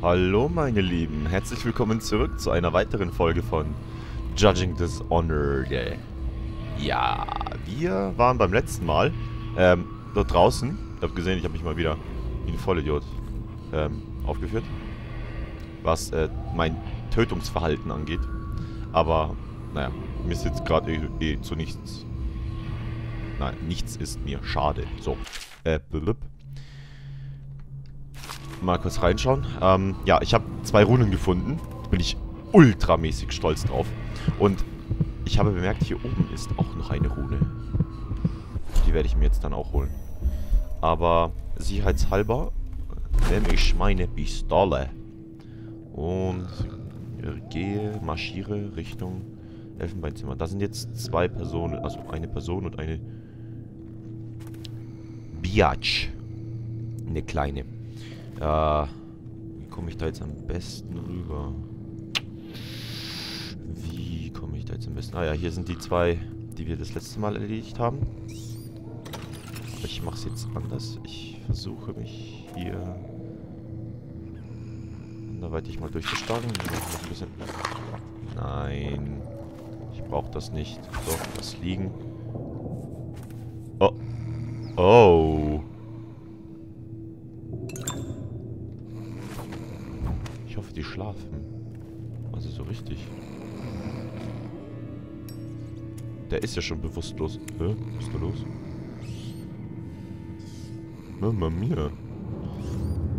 Hallo meine Lieben, herzlich willkommen zurück zu einer weiteren Folge von Judging Dishonored. Ja, wir waren beim letzten Mal ähm, dort draußen. Ich habe gesehen, ich habe mich mal wieder wie ein Vollidiot ähm, aufgeführt. Was äh, mein Tötungsverhalten angeht. Aber, naja, mir ist jetzt gerade eh, eh zu nichts. Nein, nichts ist mir schade. So, äh, blub mal kurz reinschauen. Ähm, ja, ich habe zwei Runen gefunden. Bin ich ultramäßig stolz drauf. Und ich habe bemerkt, hier oben ist auch noch eine Rune. Die werde ich mir jetzt dann auch holen. Aber sicherheitshalber nehme ich meine Pistole. Und gehe, marschiere Richtung Elfenbeinzimmer. Da sind jetzt zwei Personen, also eine Person und eine Biatch. Eine kleine. Ja. Wie komme ich da jetzt am besten rüber? Wie komme ich da jetzt am besten? Ah ja, hier sind die zwei, die wir das letzte Mal erledigt haben. Ich mache es jetzt anders. Ich versuche mich hier anderweitig mal durchzuschlagen. Nein. Ich brauche das nicht. So, das liegen. Oh. Oh. Die schlafen. Also so richtig. Der ist ja schon bewusstlos. Hä? Was ist da los? Mama mia.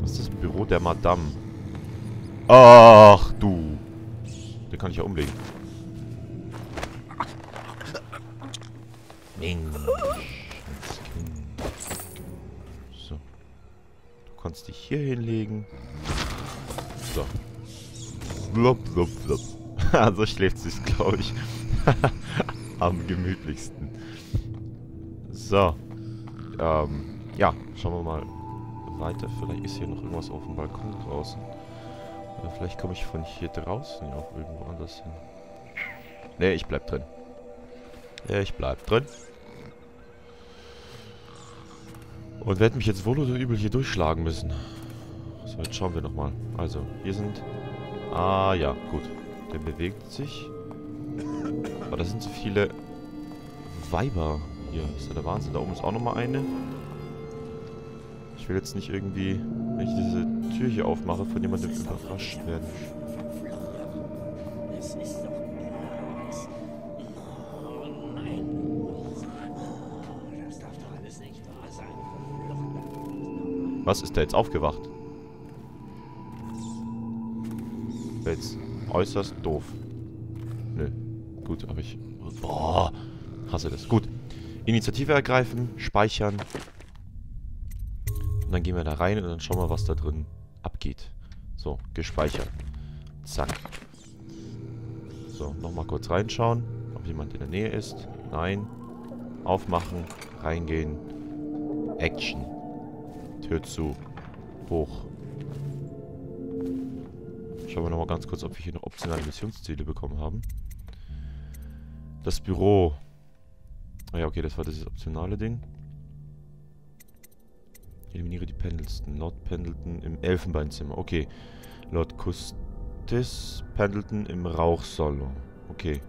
Das ist das Büro der Madame. Ach, du. Den kann ich ja umlegen. So. Du kannst dich hier hinlegen. So. Blub, blub, blub. so schläft sich, glaube ich. Am gemütlichsten. So. Ähm, ja, schauen wir mal weiter. Vielleicht ist hier noch irgendwas auf dem Balkon draußen. Oder vielleicht komme ich von hier draußen ja auch irgendwo anders hin. Ne, ich bleib drin. Ich bleib drin. Und werde mich jetzt wohl oder übel hier durchschlagen müssen. So, jetzt schauen wir nochmal. Also, hier sind... Ah, ja, gut. Der bewegt sich. Aber das sind so viele Weiber hier. Ist ja der Wahnsinn. Da oben ist auch nochmal eine. Ich will jetzt nicht irgendwie, wenn ich diese Tür hier aufmache, von jemandem überrascht werden. Was ist da jetzt aufgewacht? Äußerst doof. Nö. Gut, aber ich... Boah. Hasse das. Gut. Initiative ergreifen, speichern. Und dann gehen wir da rein und dann schauen wir, was da drin abgeht. So, gespeichert. Zack. So, nochmal kurz reinschauen, ob jemand in der Nähe ist. Nein. Aufmachen, reingehen. Action. Tür zu. Hoch. Schauen wir nochmal ganz kurz, ob wir hier noch optionale Missionsziele bekommen haben. Das Büro. Ah ja, okay, das war dieses optionale Ding. Eliminiere die Pendleton. Lord Pendleton im Elfenbeinzimmer. Okay. Lord Custis Pendleton im Rauchsalon. Okay.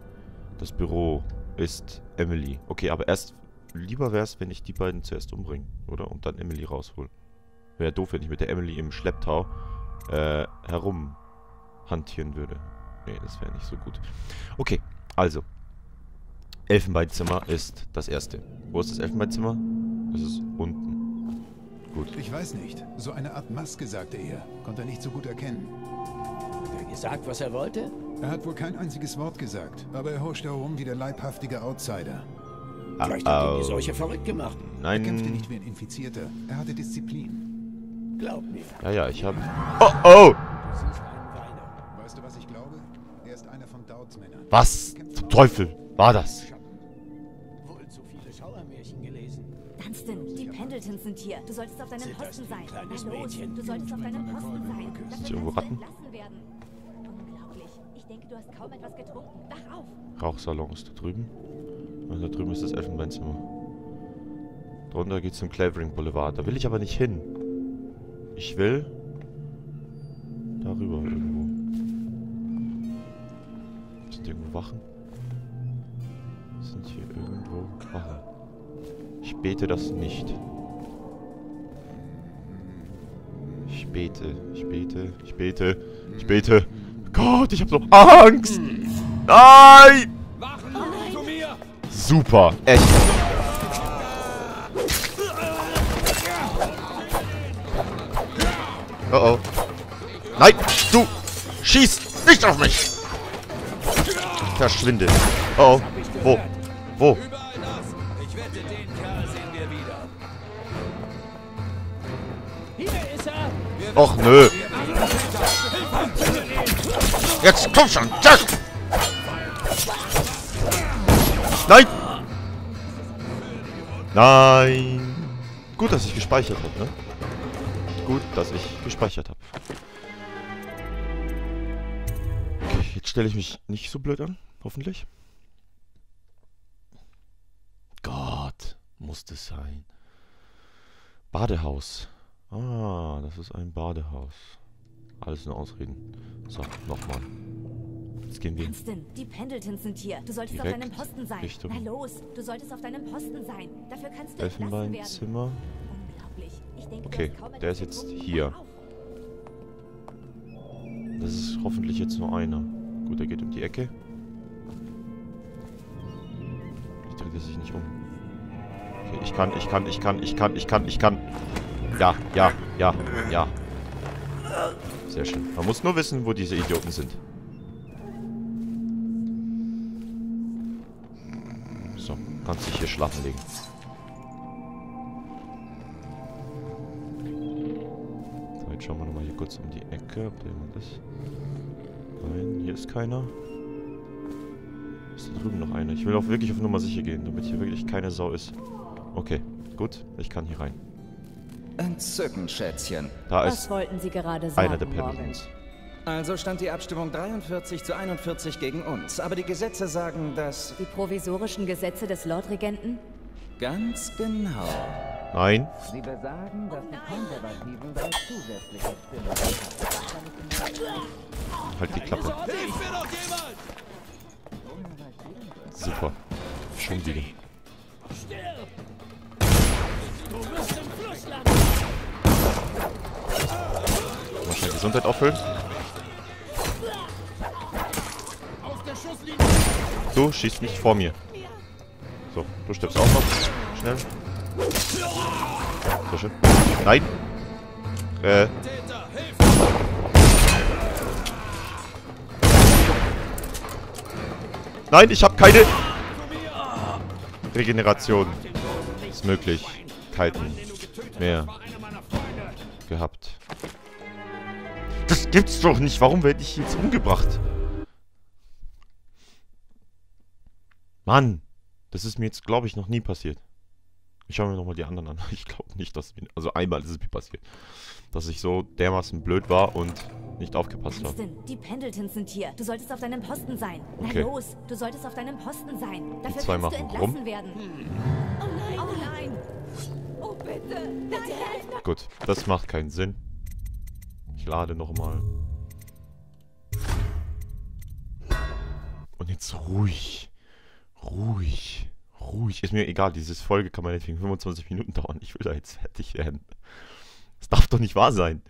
Das Büro ist Emily. Okay, aber erst lieber wäre es, wenn ich die beiden zuerst umbringe, oder? Und dann Emily raushol. Wäre doof, wenn ich mit der Emily im Schlepptau äh, herum hantieren würde. Nee, das wäre nicht so gut. Okay, also. Elfenbeinzimmer ist das erste. Wo ist das Elfenbeinzimmer? Das ist unten. Gut. Ich weiß nicht. So eine Art Maske, sagte er. Konnte er nicht so gut erkennen. Hat er gesagt, was er wollte? Er hat wohl kein einziges Wort gesagt, aber er huscht herum wie der leibhaftige Outsider. Vielleicht hat ihn die Seuche verrückt gemacht. Nein. Er kämpfte nicht wie ein Infizierter. Er hatte Disziplin. Glaub mir. Ja, ja, ich habe... Oh, oh! Was zum Teufel war das? Wohl zu viele Schauermärchen gelesen. Dunstan, die Pendletons sind hier. Du solltest auf deinem Posten sein. Na los, du solltest auf deinem Posten sein. Sind hier irgendwo Ratten? Unglaublich. Ich denke, du hast kaum etwas getrunken. Wach auf. Rauchsalon ist da drüben. Und da drüben ist das Elfenbeinzimmer. Drunter geht's zum Clavering Boulevard. Da will ich aber nicht hin. Ich will rüber irgendwo. Sind irgendwo Wachen? Sind hier irgendwo Wachen? Ich bete das nicht. Ich bete, ich bete, ich bete, ich bete. Gott, ich hab so Angst! Nein! Super, echt. Oh oh. Nein, du schießt nicht auf mich. Verschwinde. Oh. Wo? Wo? Och nö. Jetzt komm schon. Zack. Nein. Nein. Gut, dass ich gespeichert habe, ne? Gut, dass ich gespeichert habe. Okay, jetzt stelle ich mich nicht so blöd an, hoffentlich. Gott, muss das sein. Badehaus. Ah, das ist ein Badehaus. Alles nur Ausreden. So, nochmal. Jetzt gehen wir. Dunstan, die Pendletons sind hier. Du solltest Direkt auf deinem Posten sein. Richtung- Na los, du solltest auf deinem Posten sein. Dafür kannst du. Elfenbeinzimmer. Unglaublich. Ich denke, Okay, der ist jetzt hier. Das ist hoffentlich jetzt nur einer. Gut, er geht um die Ecke. Ich drehe sich nicht um. Okay, ich kann, ich kann, ich kann, ich kann, ich kann, ich kann. Ja, ja, ja, ja. Sehr schön. Man muss nur wissen, wo diese Idioten sind. So, kannst dich hier schlafen legen. So, jetzt schauen wir nochmal hier kurz um die Ecke, ob da jemand ist. Nein, hier ist keiner. Drüben noch einer? Ich will auch wirklich auf Nummer sicher gehen, damit hier wirklich keine Sau ist. Okay, gut. Ich kann hier rein. Entzückend, Schätzchen. Da Was ist wollten Sie gerade sagen, einer der? Pendletons. Also stand die Abstimmung 43 zu 41 gegen uns. Aber die Gesetze sagen, dass... Die provisorischen Gesetze des Lordregenten? Ganz genau. Nein. Sie besagen, dass die Konservativen drei zusätzliche Stimmen haben. Halt die Klappe. Hilf mir doch jemand! Super. Schon wieder. Mal schnell Gesundheit auffüllen. Du schießt nicht vor mir. So, du stirbst auch noch. Schnell. Sehr schön. Nein. Äh. Nein, ich habe keine Regeneration. Ist Möglichkeiten mehr gehabt. Das gibt's doch nicht. Warum werde ich jetzt umgebracht? Mann, das ist mir jetzt, glaube ich, noch nie passiert. Ich schaue mir nochmal die anderen an. Ich glaube nicht, dass. Also einmal ist es mir passiert. Dass ich so dermaßen blöd war und nicht aufgepasst habe. Die Pendletons sind hier. Du solltest auf deinem Posten sein. Okay. Na los, du solltest auf deinem Posten sein. Dafür zwei kannst du machen entlassen rum. werden. Oh nein, oh nein. Oh bitte, bitte helf mir. Gut, das macht keinen Sinn. Ich lade nochmal. Und jetzt ruhig. Ruhig. Ruhig. Ist mir egal, diese Folge kann meinetwegen 25 Minuten dauern. Ich will da jetzt fertig werden. Das darf doch nicht wahr sein.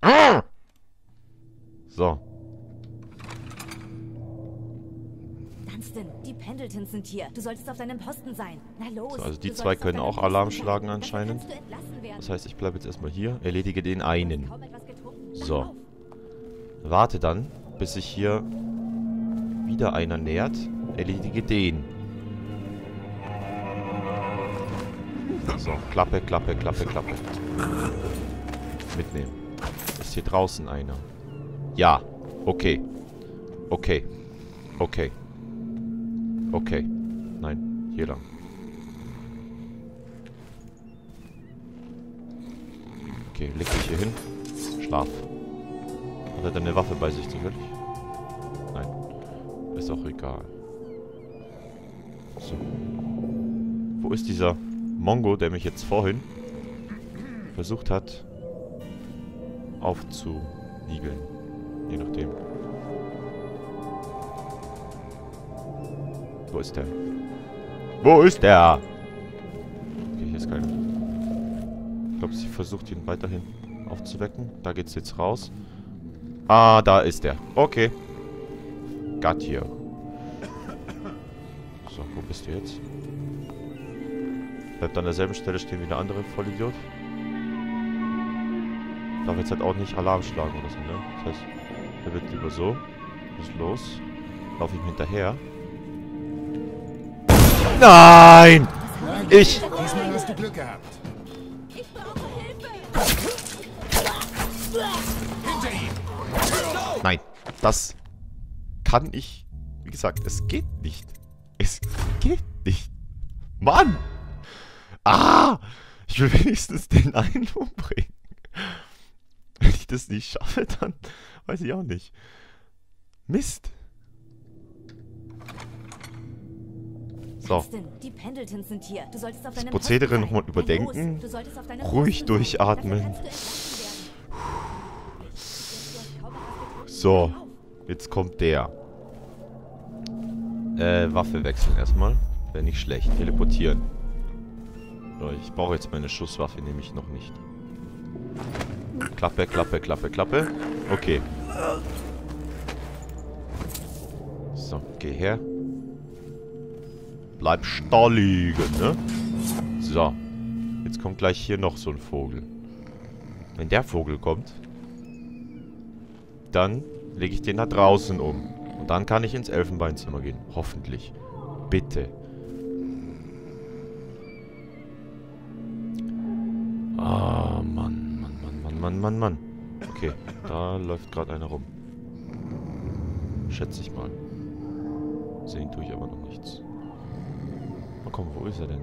Ah! So. Dunstan, die Pendletons sind hier. Du solltest auf deinem Posten sein. Na los. So, also die zwei können auch Alarm sein. schlagen Dafür anscheinend. Das heißt, ich bleibe jetzt erstmal hier. Erledige den einen. So. Warte dann, bis sich hier wieder einer nähert. Erledige den. So, Klappe, Klappe, Klappe, Klappe. Mitnehmen. Ist hier draußen einer? Ja. Okay. Okay. Okay. Okay. Nein, hier lang. Okay, leg dich hier hin. Schlaf. Hat er denn eine Waffe bei sich zufällig? Nein. Ist auch egal. So. Wo ist dieser Mongo, der mich jetzt vorhin versucht hat aufzuwiegeln? Je nachdem. Wo ist der? Wo ist der? Okay, hier ist keiner. Ich glaube, sie versucht ihn weiterhin aufzuwecken. Da geht's jetzt raus. Ah, da ist der. Okay. Got you. So, wo bist du jetzt? Bleibt an derselben Stelle stehen wie der andere Vollidiot. Darf jetzt halt auch nicht Alarm schlagen oder so, ne? Das heißt, er wird lieber so. Was ist los? Lauf ihm hinterher. Nein! Ich! Diesmal hast du Glück gehabt. Nein, das kann ich... Wie gesagt, es geht nicht. Es geht nicht. Mann! Ah! Ich will wenigstens den einen umbringen. Wenn ich das nicht schaffe, dann weiß ich auch nicht. Mist. So. Das Prozedere Posten noch mal sein. überdenken. Ruhig durchatmen. So. Jetzt kommt der. Äh, Waffe wechseln erstmal. Wäre nicht schlecht. Teleportieren. Ich brauche jetzt meine Schusswaffe nämlich noch nicht. Klappe, Klappe, Klappe, Klappe. Okay. So, geh her. Bleib da liegen, ne? So. Jetzt kommt gleich hier noch so ein Vogel. Wenn der Vogel kommt, dann lege ich den da draußen um. Und dann kann ich ins Elfenbeinzimmer gehen. Hoffentlich. Bitte. Ah, Mann, Mann, Mann, Mann, Mann. Okay, da läuft gerade einer rum. Schätze ich mal. Sehen tue ich aber noch nichts. Na komm, wo ist er denn?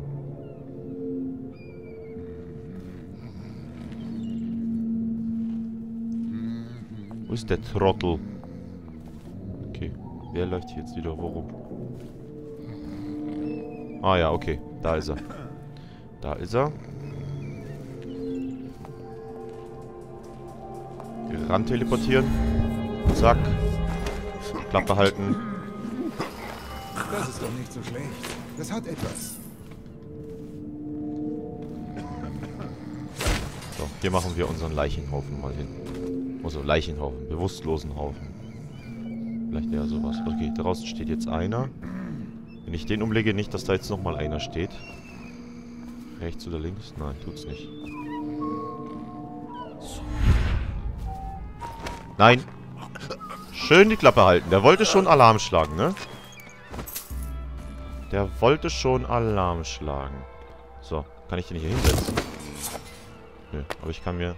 Wo ist der Trottel? Okay. Wer läuft hier jetzt wieder wo rum? Ah ja, okay. Da ist er. Da ist er. Ran teleportieren. Zack. Klappe halten. Das ist doch nicht so schlecht. Das hat etwas. So, hier machen wir unseren Leichenhaufen mal hin. Also Leichenhaufen, bewusstlosen Haufen. Vielleicht eher sowas. Okay, draußen steht jetzt einer. Wenn ich den umlege, nicht, dass da jetzt nochmal einer steht. Rechts oder links? Nein, tut's nicht. Nein. Schön die Klappe halten. Der wollte schon Alarm schlagen, ne? Der wollte schon Alarm schlagen. So, kann ich den hier hinsetzen? Nö, aber ich kann mir...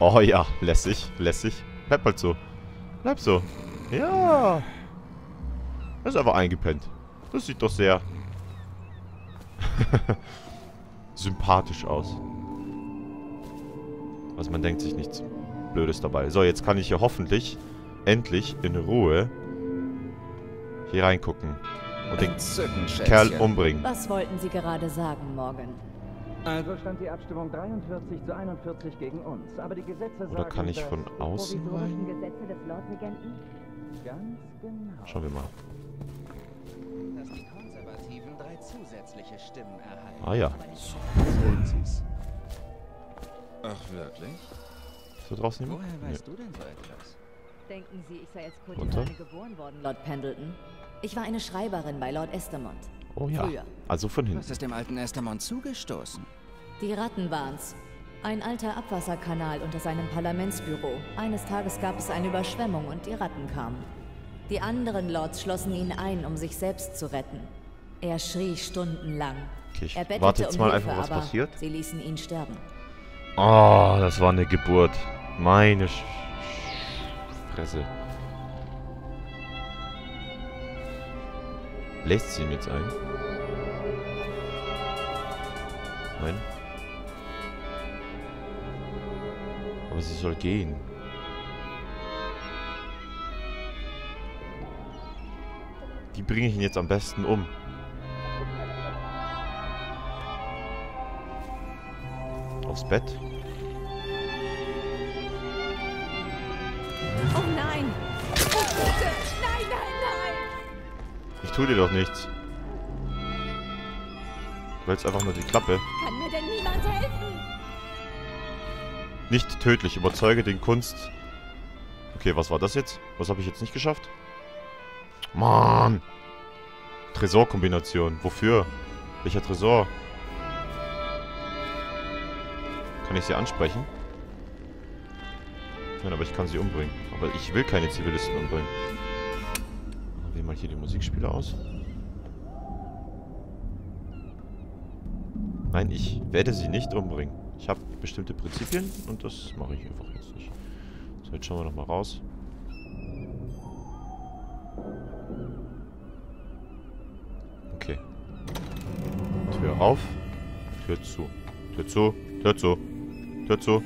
Oh ja, lässig, lässig. Bleib halt so. Bleib so. Ja. Er ist einfach eingepennt. Das sieht doch sehr... sympathisch aus. Also man denkt sich nichts Blödes dabei. So, jetzt kann ich hier hoffentlich endlich in Ruhe hier reingucken. Und den. Kerl umbringen. Was wollten Sie gerade sagen, Morgan? Also stand die Abstimmung 43 zu 41 gegen uns. Aber die Gesetze sagen, Oder kann ich von außen rein? Genau. Schauen wir mal. Dass die Konservativen drei zusätzliche Stimmen erhalten. Ah ja. Ach, wirklich? Ist da draußen jemand? Woher Nee. weißt du denn so etwas? Denken Sie, ich sei als. Kurtisane geboren worden, Lord Pendleton? Ich war eine Schreiberin bei Lord Estamont. Oh ja. Früher. Also von Was hinten. ist dem alten Estamont zugestoßen? Die Ratten waren's. Ein alter Abwasserkanal unter seinem Parlamentsbüro. Eines Tages gab es eine Überschwemmung und die Ratten kamen. Die anderen Lords schlossen ihn ein, um sich selbst zu retten. Er schrie stundenlang. Okay, ich er bettete warte jetzt um mal Hilfe, einfach, was aber passiert. sie ließen ihn sterben. Oh, das war eine Geburt. Meine Sch Fresse. Lässt sie ihn jetzt ein? Nein. Aber sie soll gehen. Wie bringe ich ihn jetzt am besten um? Aufs Bett? Oh nein! Oh, bitte! Nein, nein, nein! Ich tue dir doch nichts. Du hältst einfach nur die Klappe. Kann mir denn niemand helfen? Nicht tödlich. Überzeuge den Kunst... Okay, was war das jetzt? Was habe ich jetzt nicht geschafft? Mann! Tresorkombination. Wofür? Welcher Tresor? Kann ich sie ansprechen? Nein, aber ich kann sie umbringen. Aber ich will keine Zivilisten umbringen. Machen wir mal hier die Musikspieler aus. Nein, ich werde sie nicht umbringen. Ich habe bestimmte Prinzipien und das mache ich einfach jetzt nicht. So, jetzt schauen wir nochmal raus. Okay. Tür auf. Tür zu. Tür zu. Tür zu. Tür zu.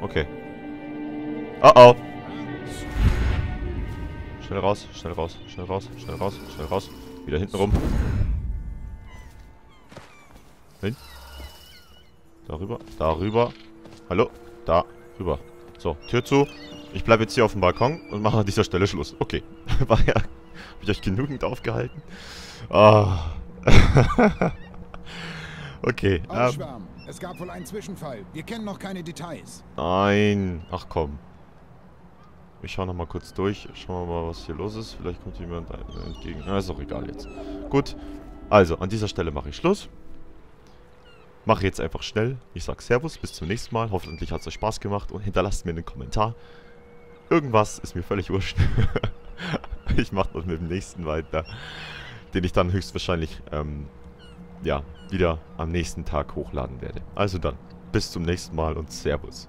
Okay. Oh oh. Schnell raus, schnell raus, schnell raus, schnell raus, schnell raus. Wieder hinten rum. Hin. Darüber, darüber. Hallo, da, rüber. So, Tür zu. Ich bleibe jetzt hier auf dem Balkon und mache an dieser Stelle Schluss. Okay. War ja... Hab ich euch genügend aufgehalten? Ah. okay. Ähm, Ausschwärmen. Es gab wohl einen Zwischenfall. Wir kennen noch keine Details. nein. Ach komm. Ich schaue nochmal kurz durch. Schauen wir mal, was hier los ist. Vielleicht kommt jemand entgegen. Na, ist auch egal jetzt. Gut. Also, an dieser Stelle mache ich Schluss. Mache jetzt einfach schnell. Ich sage Servus, bis zum nächsten Mal. Hoffentlich hat es euch Spaß gemacht und hinterlasst mir einen Kommentar. Irgendwas ist mir völlig wurscht. ich mache das mit dem nächsten weiter. Den ich dann höchstwahrscheinlich, ähm, ja, wieder am nächsten Tag hochladen werde. Also dann, bis zum nächsten Mal und Servus.